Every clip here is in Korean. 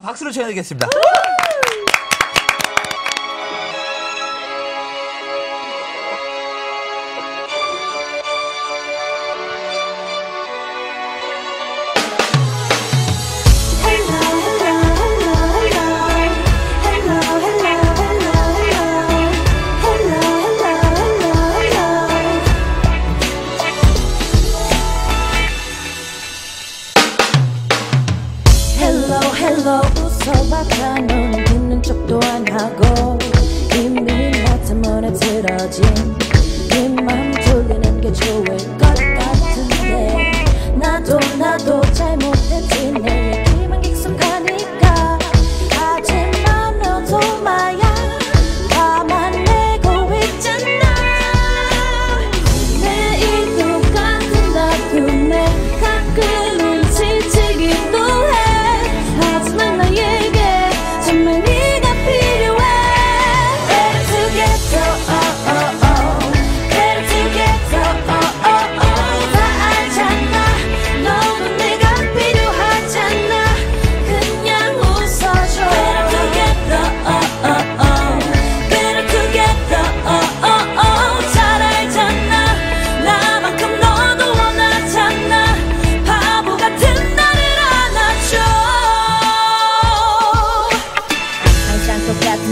박수로 쳐야 되겠습니다. 별로 웃어봤자 눈 웃는 척도 안 하고 이미 나 때문에 틀어진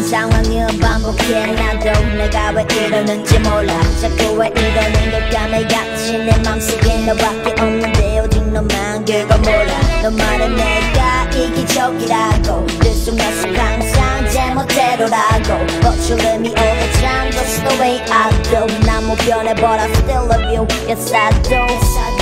상황이 반복해 나도 내가 왜 이러는지 몰라. 자꾸 왜 이러는 걸까 매같이 내 맘속에 너밖에 없는데 오직 너만 그걸 몰라. 너만은 내가 이기적이라고. 그 순간순간 항상 제멋대로라고. 거추름이 오고 잔 것이 the way I do. 난못 변해버려 still love you. Yes I do.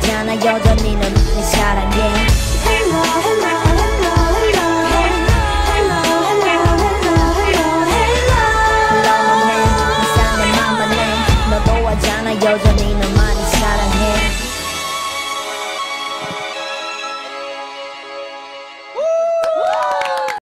하잖아. 여전히 넌내 사랑해 Hello hello